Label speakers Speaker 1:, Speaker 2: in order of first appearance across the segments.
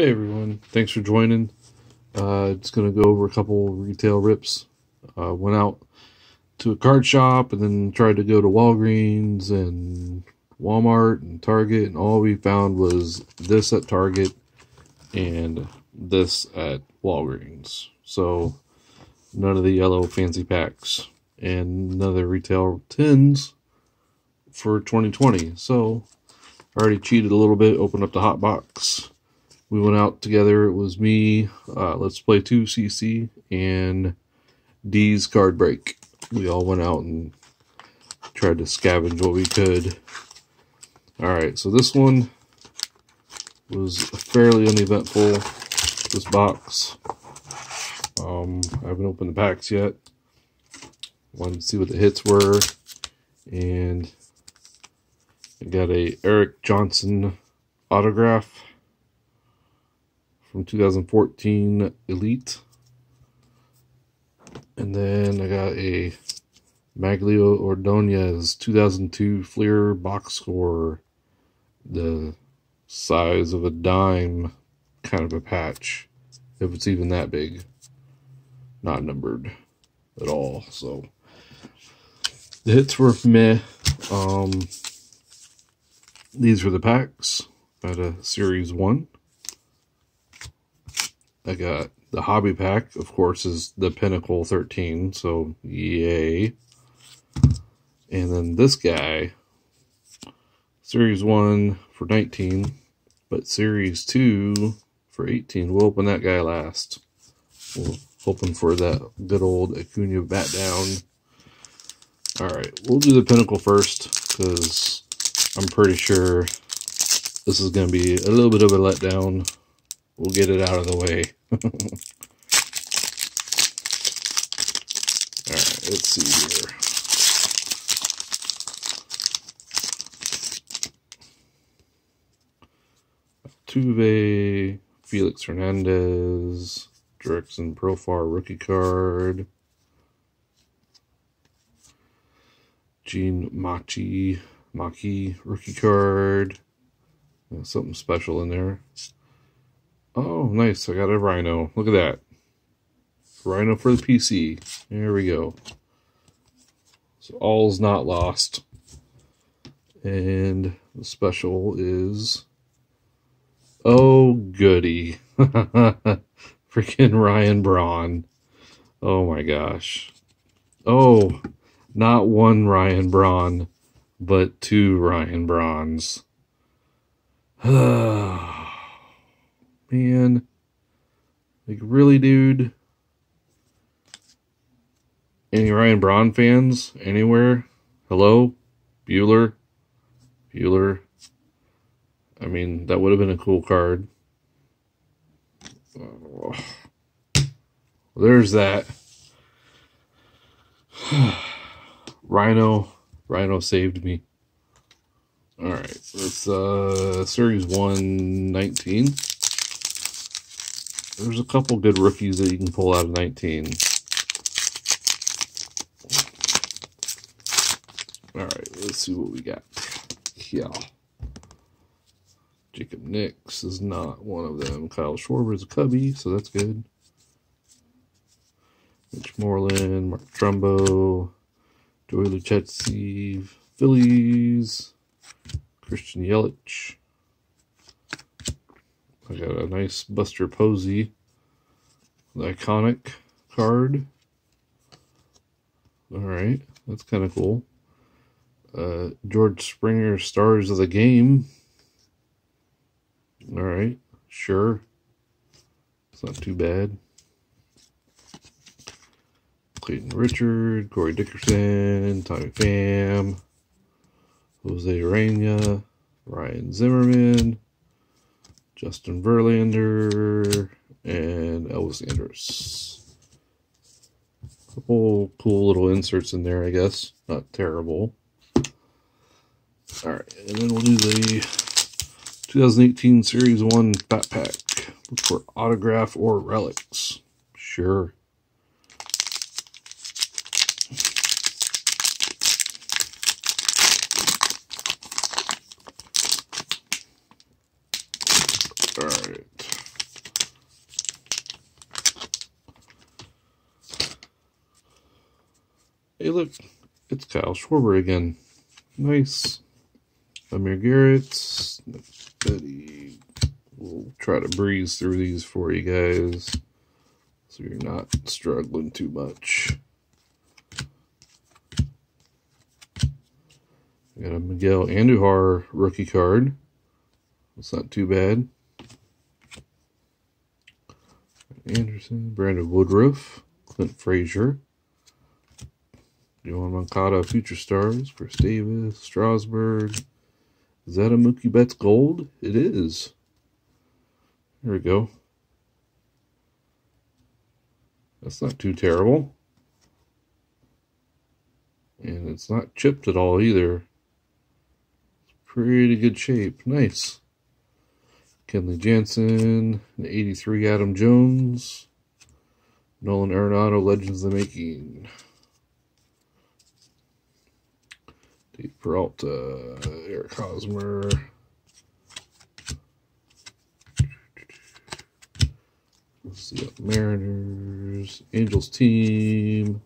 Speaker 1: Hey everyone, thanks for joining. Uh, just gonna go over a couple retail rips. Uh, went out to a card shop and then tried to go to Walgreens and Walmart and Target, and all we found was this at Target and this at Walgreens. So none of the yellow fancy packs and none of the retail tins for 2020. So I already cheated a little bit, opened up the hot box we went out together. It was me, uh, Let's Play 2 CC, and D's Card Break. We all went out and tried to scavenge what we could. Alright, so this one was fairly uneventful, this box. Um, I haven't opened the packs yet. Wanted to see what the hits were. And I got a Eric Johnson autograph from 2014 Elite. And then I got a Magglio Ordonez 2002 Fleer box score. The size of a dime kind of a patch. If it's even that big. Not numbered at all. So the hits were meh. Um, these were the packs at a series one. I got the hobby pack, of course, is the Pinnacle 13, so yay. And then this guy, Series 1 for 19, but Series 2 for 18. We'll open that guy last. We're hoping for that good old Acuna bat down. Alright, we'll do the Pinnacle first, because I'm pretty sure this is going to be a little bit of a letdown. We'll get it out of the way. Alright, let's see here. Tuve, Felix Hernandez, Jurickson Profar rookie card, Gene Machi, Maki rookie card. something special in there. Oh, nice. I got a Rhino. Look at that. Rhino for the PC. There we go. So all's not lost. And the special is... Oh, goody. Freaking Ryan Braun. Oh my gosh. Oh, not one Ryan Braun, but two Ryan Brauns. Man. Like, really, dude? Any Ryan Braun fans anywhere? Hello? Bueller? Bueller? I mean, that would have been a cool card. Oh. There's that. Rhino. Rhino saved me. Alright, it's uh, Series 119 there's a couple good rookies that you can pull out of 19. All right, let's see what we got. Yeah. Jacob Nix is not one of them. Kyle Schwarber is a cubby, so that's good. Mitch Moreland, Mark Trumbo, Joey Lucchesi, Phillies, Christian Yelich. I got a nice Buster Posey, iconic card. All right, that's kind of cool. Uh, George Springer, Stars of the Game. All right, sure. It's not too bad. Clayton Richard, Corey Dickerson, Tommy Pham, Jose Urena, Ryan Zimmerman, Justin Verlander, and Elvis Andrus. Couple cool little inserts in there, I guess. Not terrible. Alright, and then we'll do the 2018 Series 1 Bat Pack. Look for autograph or relics. Sure. Alright. Hey, look, it's Kyle Schwarber again. Nice. Amir Garrett. Betty. We'll try to breeze through these for you guys so you're not struggling too much. Got a Miguel Andujar rookie card. That's not too bad. Anderson, Brandon Woodruff, Clint Frazier, Yoan Moncada, Future Stars, Chris Davis, Strasburg. Is that a Mookie Betts Gold? It is. There we go. That's not too terrible. And it's not chipped at all either. It's pretty good shape. Nice. Kenley Jansen, an 83 Adam Jones, Nolan Arenado, Legends of the Making. Dave Peralta, uh, Eric Hosmer. Mariners, Angels team.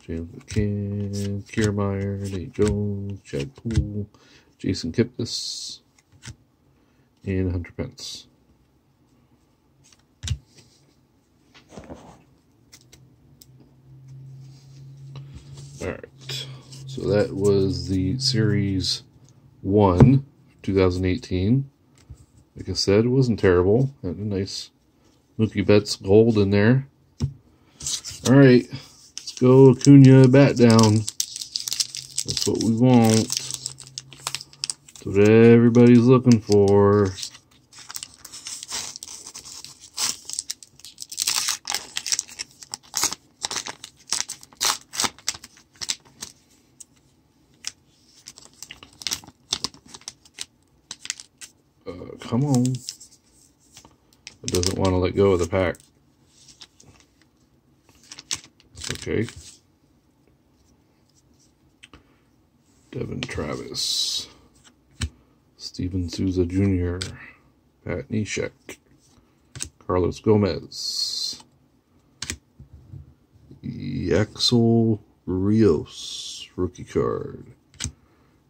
Speaker 1: James McCann, Kiermaier, Nate Jones, Chad Poole, Jason Kipnis, and Hunter Pence. Alright, so that was the Series 1, 2018. Like I said, it wasn't terrible. Had a nice Mookie Betts gold in there. Alright, let's go Acuna bat down. That's what we want. That's what everybody's looking for. Uh, come on. It doesn't want to let go of the pack. Okay. Devon Travis. Steven Souza Jr. Pat Neshek. Carlos Gomez. Yacksel Rios. Rookie card.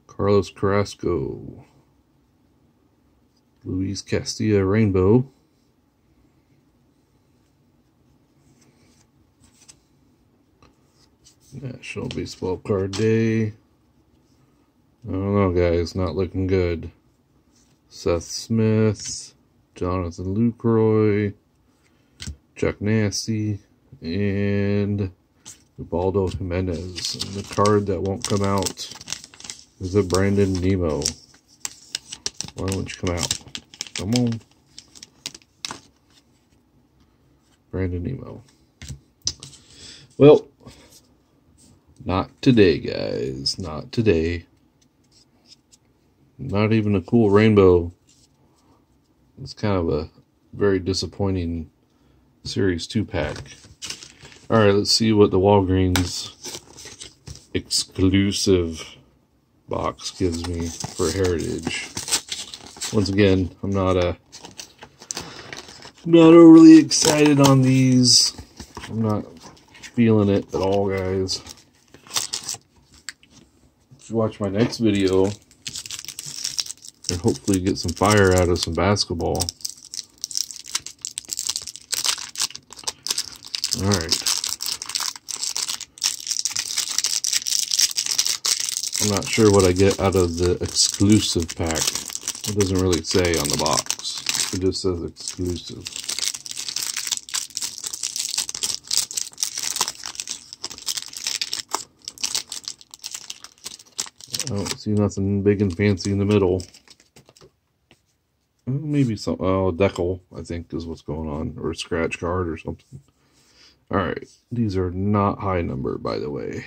Speaker 1: Carlos Carrasco. Luis Castillo Rainbow. National Baseball Card Day. I don't know, guys. Not looking good. Seth Smith, Jonathan Lucroy, Chuck Nasty, and Ubaldo Jimenez. And the card that won't come out is a Brandon Nimmo. Why won't you come out? Come on. Brandon Nimmo. Well, not today, guys. Not today. Not even a cool rainbow. It's kind of a very disappointing Series 2 pack. Alright, let's see what the Walgreens exclusive box gives me for Heritage. Once again, I'm not a not overly excited on these. I'm not feeling it at all, guys. If you watch my next video, and hopefully get some fire out of some basketball. Alright. I'm not sure what I get out of the exclusive pack. It doesn't really say on the box. It just says exclusive. I don't see nothing big and fancy in the middle. Maybe some, oh, decal, I think is what's going on, or scratch card or something. Alright, these are not high number, by the way.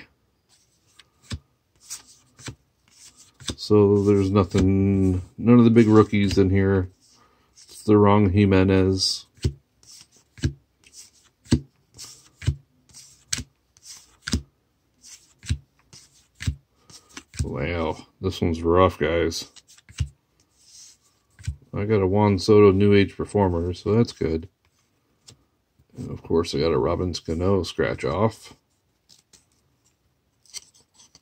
Speaker 1: So there's nothing, none of the big rookies in here. It's the wrong Jimenez. Wow, this one's rough, guys. I got a Juan Soto New Age Performer, so that's good. And of course, I got a Robin Cano scratch off.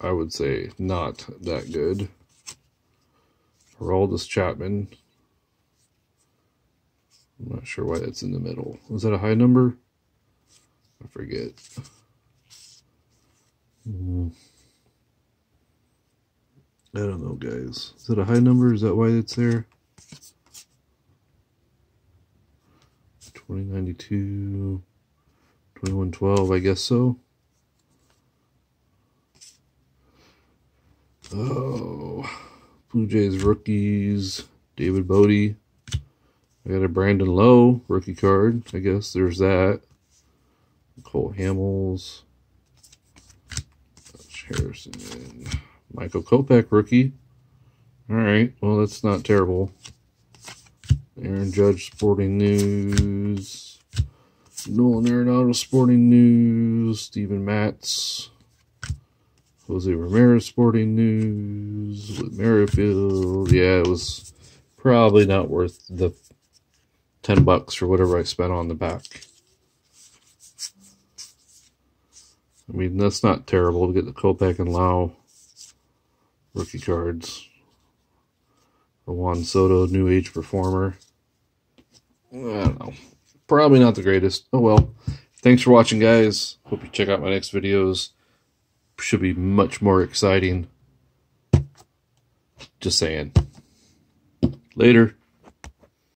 Speaker 1: I would say not that good. Aroldis Chapman. I'm not sure why that's in the middle. Was that a high number? I forget. Mm. I don't know, guys. Is that a high number? Is that why it's there? 2092, 2112, I guess so. Oh, Blue Jays rookies, David Bote. I got a Brandon Lowe rookie card. I guess there's that. Cole Hamels. Harrison Michael Kopech rookie. All right, well that's not terrible. Aaron Judge Sporting News. Nolan Arenado Sporting News. Steven Matz. Jose Ramirez Sporting News. Whit Merrifield. Yeah, it was probably not worth the 10 bucks or whatever I spent on the back. I mean, that's not terrible to get the Kopech and Lowe rookie cards. The Juan Soto New Age Performer. I don't know. Probably not the greatest. Oh well. Thanks for watching, guys. Hope you check out my next videos. Should be much more exciting. Just saying. Later.